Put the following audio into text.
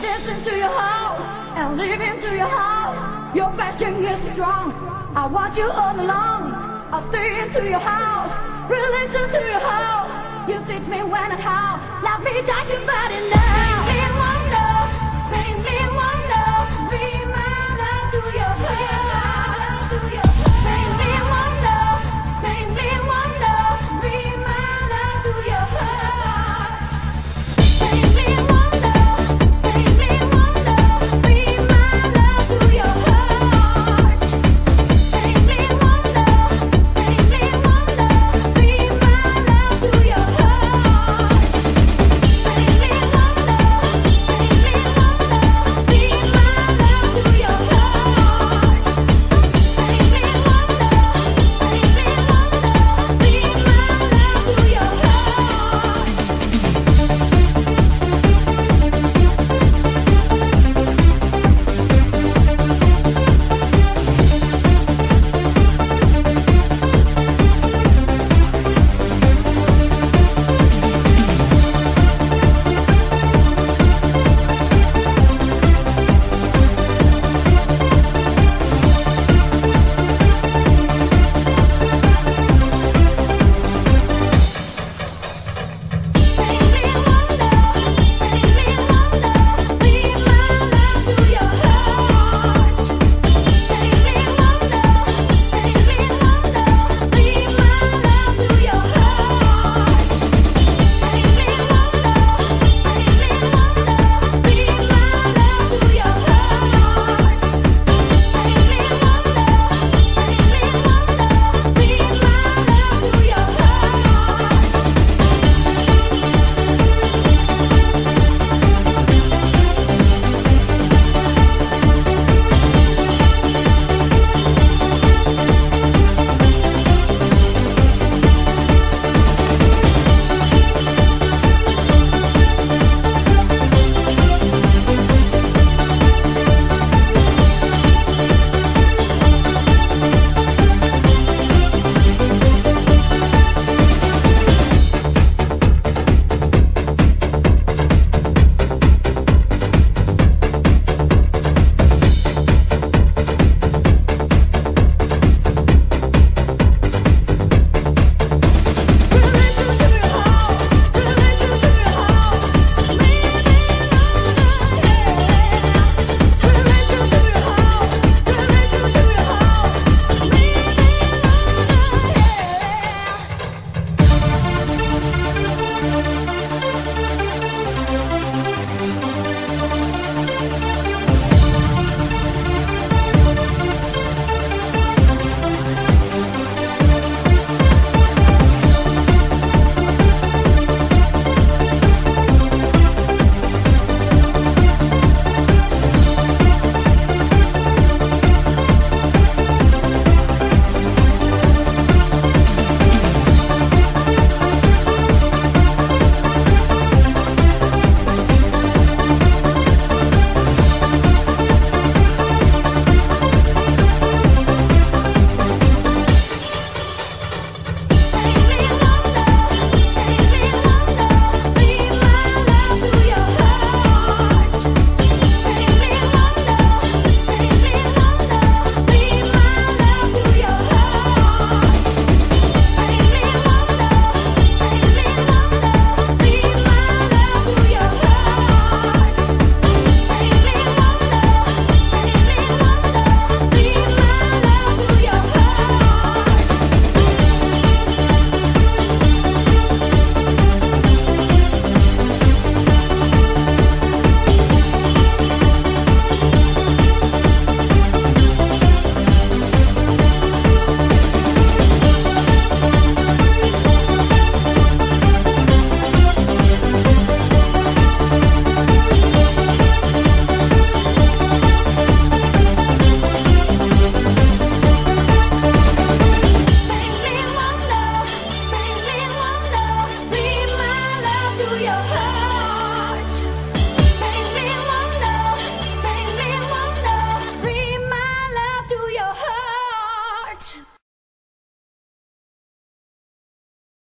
Listen to your house and live into your house. Your passion is strong. I want you all along. I'll stay into your house. relate to your house. You teach me when and how. Let me touch your body now.